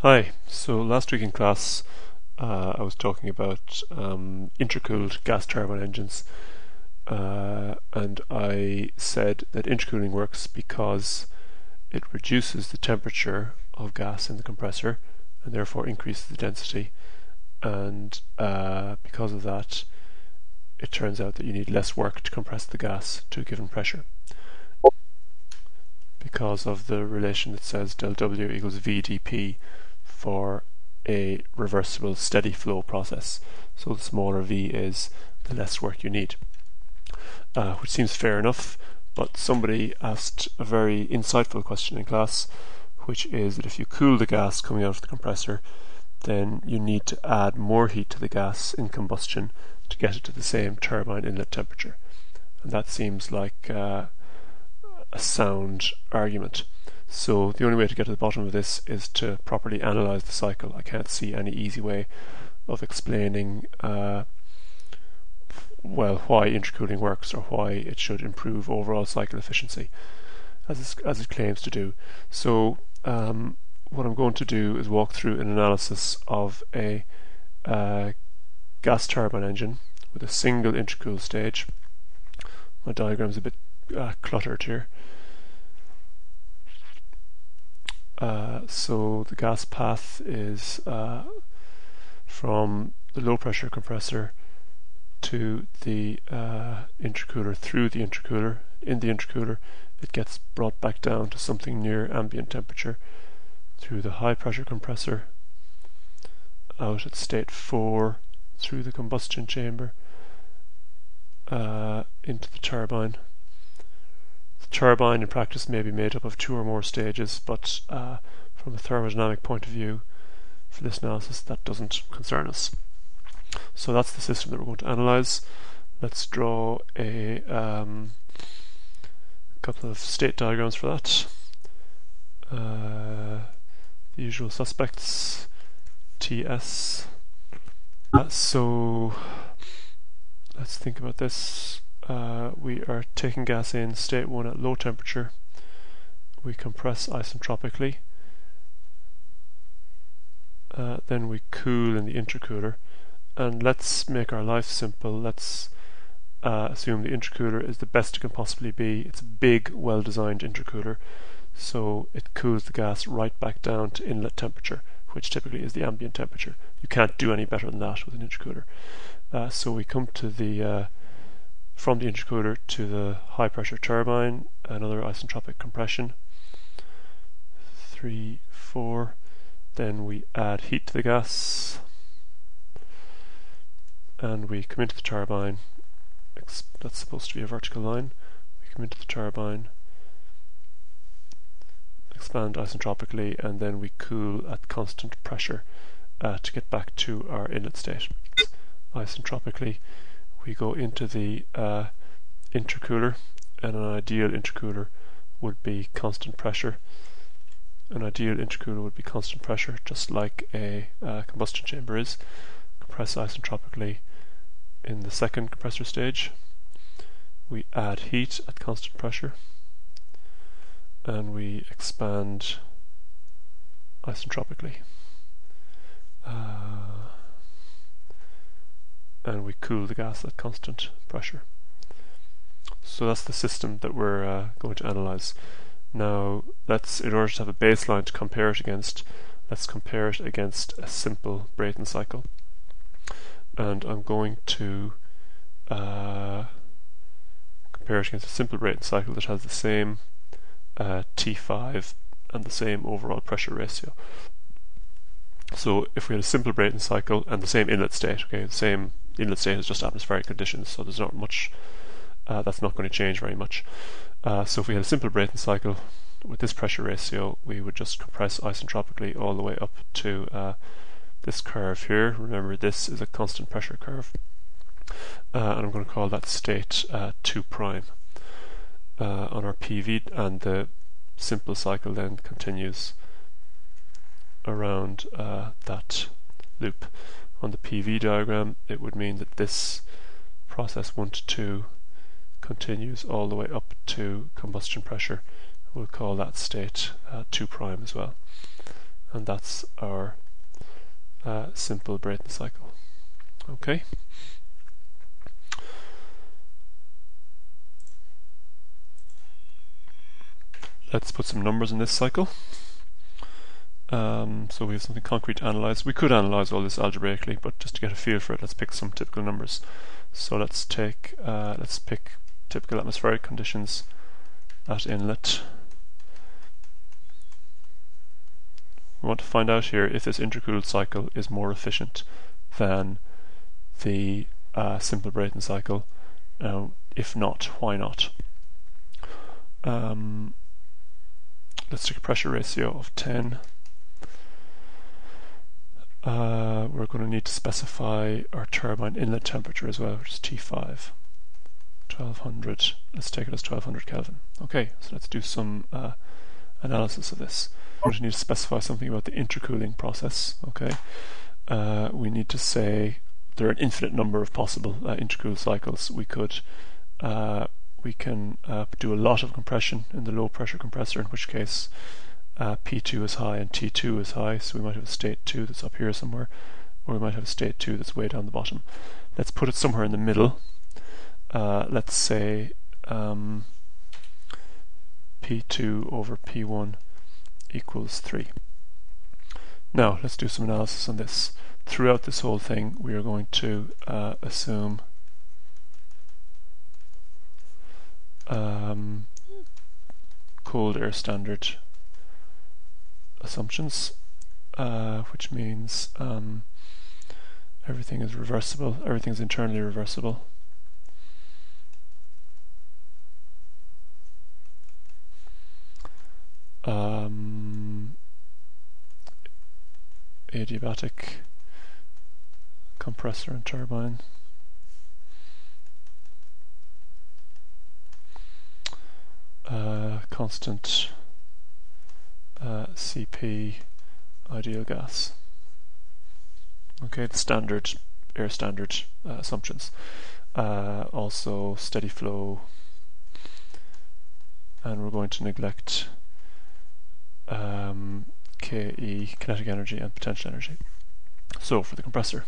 Hi, so last week in class uh, I was talking about um, intercooled gas turbine engines uh, and I said that intercooling works because it reduces the temperature of gas in the compressor and therefore increases the density. And uh, because of that it turns out that you need less work to compress the gas to a given pressure. Because of the relation that says del W equals VdP for a reversible steady flow process. So the smaller V is, the less work you need. Uh, which seems fair enough, but somebody asked a very insightful question in class, which is that if you cool the gas coming out of the compressor, then you need to add more heat to the gas in combustion to get it to the same turbine inlet temperature. And that seems like uh, a sound argument. So the only way to get to the bottom of this is to properly analyze the cycle. I can't see any easy way of explaining uh, well why intercooling works or why it should improve overall cycle efficiency as, as it claims to do. So um, what I'm going to do is walk through an analysis of a uh, gas turbine engine with a single intercool stage. My diagram's a bit uh, cluttered here. Uh, so the gas path is uh, from the low pressure compressor to the uh, intercooler through the intercooler. In the intercooler, it gets brought back down to something near ambient temperature through the high pressure compressor out at state 4 through the combustion chamber uh, into the turbine turbine in practice may be made up of two or more stages, but uh, from a thermodynamic point of view, for this analysis, that doesn't concern us. So that's the system that we're going to analyze. Let's draw a um, couple of state diagrams for that. Uh, the usual suspects, TS. Uh, so let's think about this uh, we are taking gas in state 1 at low temperature. We compress isentropically. Uh, then we cool in the intercooler. And let's make our life simple. Let's uh, assume the intercooler is the best it can possibly be. It's a big, well-designed intercooler. So it cools the gas right back down to inlet temperature, which typically is the ambient temperature. You can't do any better than that with an intercooler. Uh, so we come to the uh, from the intercooler to the high pressure turbine, another isentropic compression. Three, four. Then we add heat to the gas and we come into the turbine. That's supposed to be a vertical line. We come into the turbine, expand isentropically, and then we cool at constant pressure uh, to get back to our inlet state. Isentropically, we go into the uh, intercooler and an ideal intercooler would be constant pressure. An ideal intercooler would be constant pressure just like a uh, combustion chamber is. Compress isentropically in the second compressor stage. We add heat at constant pressure. And we expand isentropically. Uh, and we cool the gas at constant pressure. So that's the system that we're uh, going to analyze. Now, let's, in order to have a baseline to compare it against, let's compare it against a simple Brayton cycle. And I'm going to uh, compare it against a simple Brayton cycle that has the same uh, T5 and the same overall pressure ratio. So if we had a simple Brayton cycle and the same inlet state, okay, the same inlet state is just atmospheric conditions, so there's not much, uh, that's not going to change very much. Uh, so if we had a simple Brayton cycle with this pressure ratio, we would just compress isentropically all the way up to uh, this curve here. Remember, this is a constant pressure curve. Uh, and I'm going to call that state uh, 2 prime uh, on our PV, and the simple cycle then continues around that loop on the PV diagram, it would mean that this process 1 to 2 continues all the way up to combustion pressure. We'll call that state uh, 2 prime as well. and that's our uh, simple Brayton cycle. Okay. Let's put some numbers in this cycle. Um, so we have something concrete to analyze. We could analyze all this algebraically, but just to get a feel for it, let's pick some typical numbers. So let's take, uh, let's pick typical atmospheric conditions at inlet. We want to find out here if this intercooled cycle is more efficient than the uh, simple Brayton cycle. Uh, if not, why not? Um, let's take a pressure ratio of 10 uh, we're going to need to specify our turbine inlet temperature as well, which is T5. 1200, let's take it as 1200 Kelvin. Okay, so let's do some uh, analysis of this. To need to specify something about the intercooling process. Okay, uh, we need to say there are an infinite number of possible uh, intercooled cycles. We could uh, we can uh, do a lot of compression in the low pressure compressor, in which case uh, P2 is high and T2 is high, so we might have a state 2 that's up here somewhere, or we might have a state 2 that's way down the bottom. Let's put it somewhere in the middle. Uh, let's say um, P2 over P1 equals 3. Now, let's do some analysis on this. Throughout this whole thing, we are going to uh, assume um, cold air standard assumptions, uh, which means um, everything is reversible, everything is internally reversible. Um, adiabatic compressor and turbine. Uh, constant uh, CP ideal gas. Okay, the standard air standard uh, assumptions. Uh, also steady flow, and we're going to neglect um, KE, kinetic energy, and potential energy. So for the compressor,